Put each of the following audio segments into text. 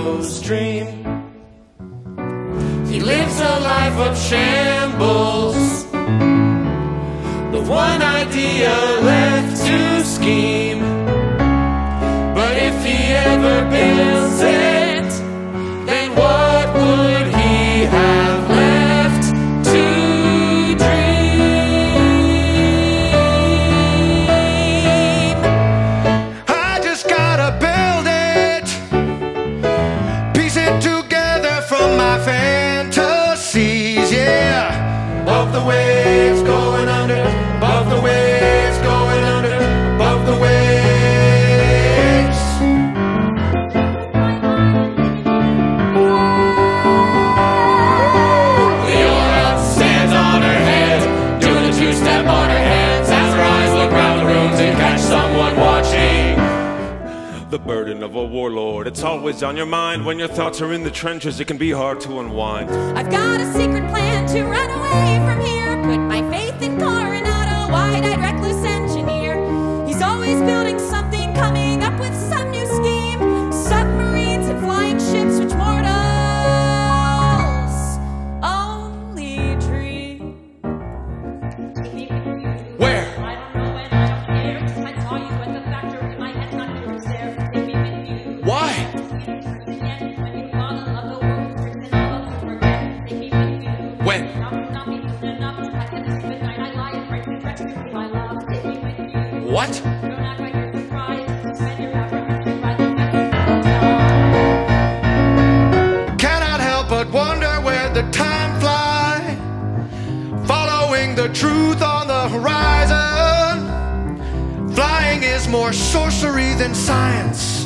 shadow's dream. He lives a life of shambles. The one idea left Above the waves going under, above the waves going under, above the waves. Leora stands on her head, doing a two-step on her hands as her eyes look round the room to catch someone watching. The burden of a warlord, it's always on your mind. When your thoughts are in the trenches, it can be hard to unwind. I've got a secret plan to run away from here. Put my faith message. Cannot help but wonder where the time fly. Following the truth on the horizon. Flying is more sorcery than science.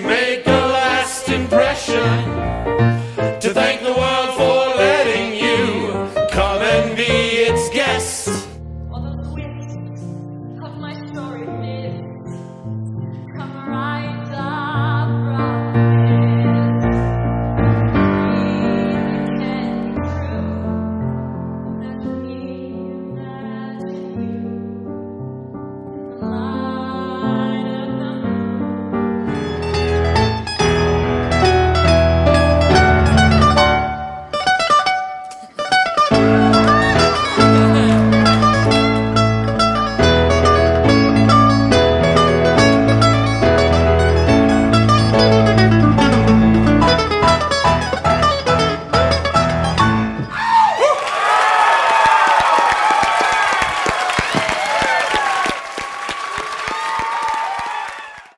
to make a lasting impression.